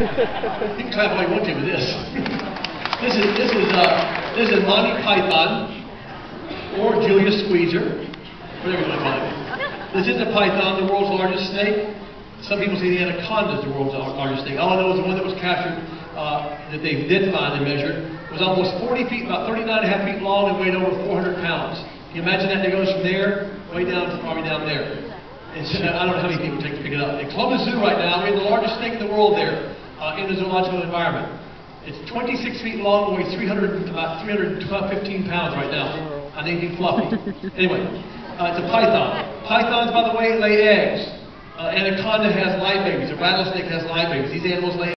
You can clap all you want to with this. This is, this is, uh, this is Monty Python, or Julius Squeezer, whatever you want to call it. This is a python, the world's largest snake. Some people say the anaconda is the world's largest snake. All I know is the one that was captured, uh, that they did find and measured, was almost 40 feet, about 39 and a half feet long and weighed over 400 pounds. Can you imagine that? It goes from there, way down to probably down there. It's, I don't know how many people take to pick it up. In Columbus Zoo right now, we have the largest snake in the world there, uh, in the zoological environment. It's 26 feet long, weighs 300, about 315 pounds right now. I think he's fluffy. Anyway, uh, it's a python. Pythons, by the way, lay eggs. Uh, anaconda has live babies. A rattlesnake has live babies. These animals lay